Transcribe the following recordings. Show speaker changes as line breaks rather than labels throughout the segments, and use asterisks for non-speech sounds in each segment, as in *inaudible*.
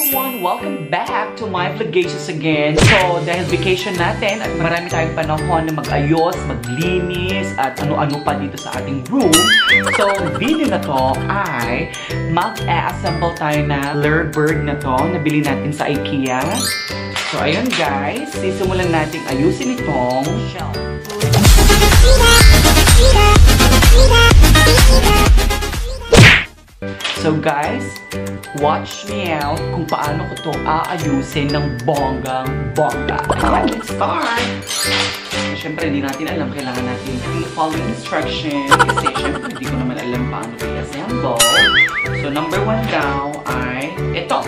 everyone! Welcome back to my vlogations again. So, dahil vacation natin at marami tayong panahon na mag-ayos, maglinis, at ano-ano pa dito sa ating room. So, video na to ay mag-assemble tayo na Lure Bird na to. Nabili natin sa IKEA. So, ayun guys. Sisimulan natin ayusin itong shelf. So guys, watch me out kung paano ko itong aayusin ng bonggang bongga. Ayan, let's start! Siyempre, hindi natin alam. Kailangan natin i-follow instructions. Kasi siyempre, hindi ko naman alam paano i-assemble. So, number one daw ay ito.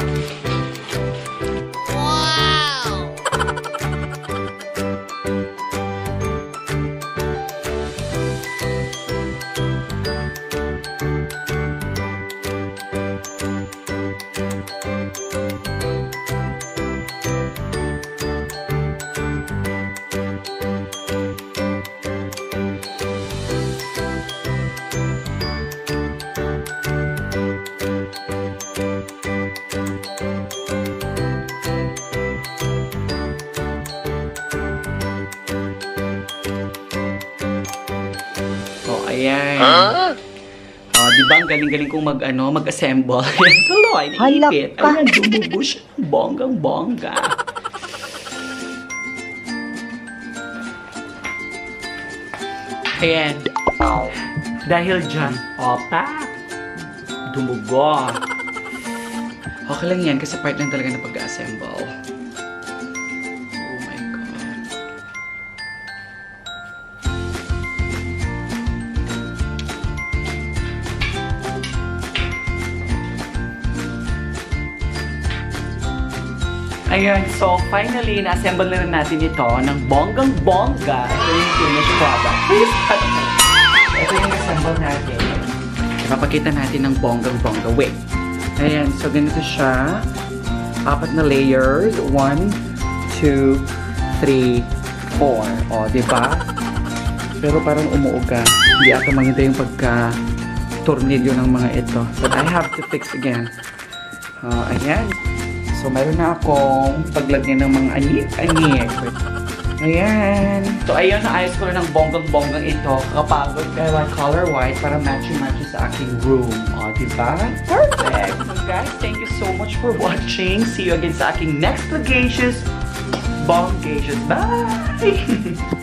So, ayan. Oh, di ba ang galing-galing kong mag, ano, mag-assemble? *laughs* Tuloy, naipit. Ayan, dumubo siya. Bonggang-bongga. Ayan. Dahil dyan, opa, dumugo. Okay lang yan kasi part lang talaga ng pag-assemble. Ayan, so finally, na-assemble na rin natin ito ng bonggang-bongga. Ito yung finished product. Please, Ito yung assemble natin. Papakita natin ng bonggang-bongga. Wait. Ayan, so ganito siya. Apat na layers. One, two, three, four. O, di ba? Pero parang umuuga. Hindi ata maganda yung pagka tornilyo ng mga ito. But I have to fix again. Ah, ayan. So, meron na akong paglagyan ng mga anik-anik. Ayan. So, ayun, naayos ko na ng bonggang-bonggang ito. Kapagod kaya color white para matchy-matchy sa aking room. O, diba? Perfect! So, guys, thank you so much for watching. See you again sa aking next Legacious Bongacious. Bye! *laughs*